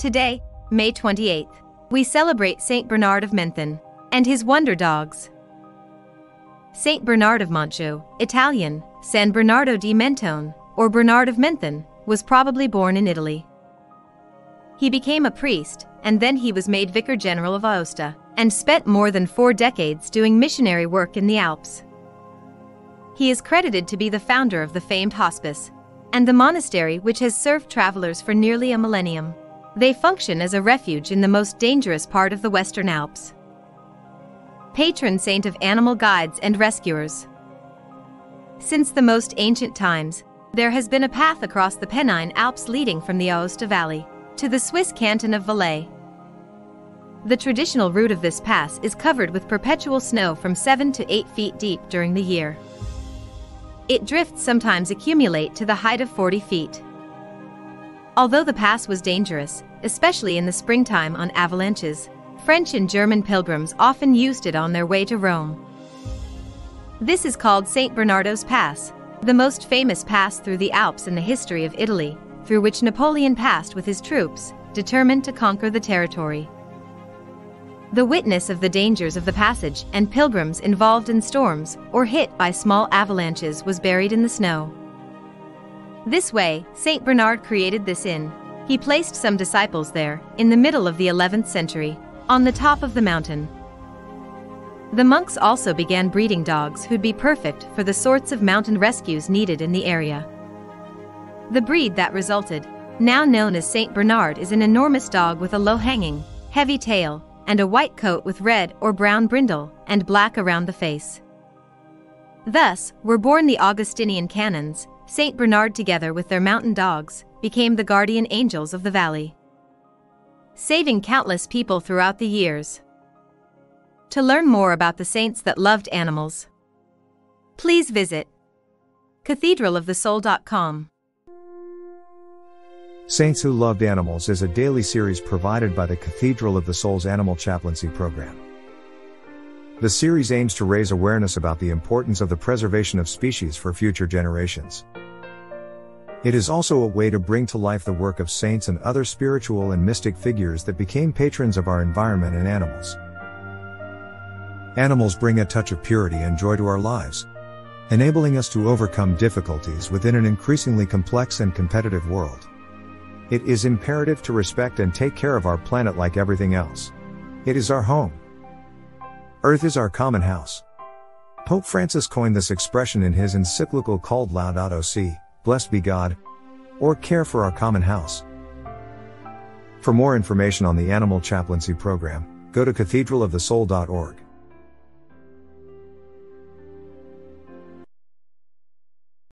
Today, May 28th, we celebrate St. Bernard of Menthon and his wonder dogs. St. Bernard of Montjoux, Italian, San Bernardo di Mentone, or Bernard of Menthon, was probably born in Italy. He became a priest, and then he was made vicar general of Aosta, and spent more than four decades doing missionary work in the Alps. He is credited to be the founder of the famed hospice, and the monastery which has served travelers for nearly a millennium. They function as a refuge in the most dangerous part of the Western Alps. Patron saint of animal guides and rescuers. Since the most ancient times, there has been a path across the Pennine Alps leading from the Aosta Valley to the Swiss canton of Valais. The traditional route of this pass is covered with perpetual snow from 7 to 8 feet deep during the year. It drifts sometimes accumulate to the height of 40 feet. Although the pass was dangerous, especially in the springtime on avalanches, French and German pilgrims often used it on their way to Rome. This is called St. Bernardo's Pass, the most famous pass through the Alps in the history of Italy, through which Napoleon passed with his troops, determined to conquer the territory. The witness of the dangers of the passage and pilgrims involved in storms or hit by small avalanches was buried in the snow. This way, St. Bernard created this inn. He placed some disciples there, in the middle of the 11th century, on the top of the mountain. The monks also began breeding dogs who'd be perfect for the sorts of mountain rescues needed in the area. The breed that resulted, now known as St. Bernard, is an enormous dog with a low hanging, heavy tail, and a white coat with red or brown brindle and black around the face. Thus, were born the Augustinian canons, St. Bernard together with their mountain dogs, became the guardian angels of the valley. Saving countless people throughout the years. To learn more about the saints that loved animals, please visit cathedralofthesoul.com. Saints Who Loved Animals is a daily series provided by the Cathedral of the Soul's Animal Chaplaincy Program. The series aims to raise awareness about the importance of the preservation of species for future generations. It is also a way to bring to life the work of saints and other spiritual and mystic figures that became patrons of our environment and animals. Animals bring a touch of purity and joy to our lives, enabling us to overcome difficulties within an increasingly complex and competitive world. It is imperative to respect and take care of our planet like everything else. It is our home. Earth is our common house. Pope Francis coined this expression in his encyclical called Laudato Si, Blessed be God, or Care for Our Common House. For more information on the Animal Chaplaincy Program, go to cathedralofthesoul.org.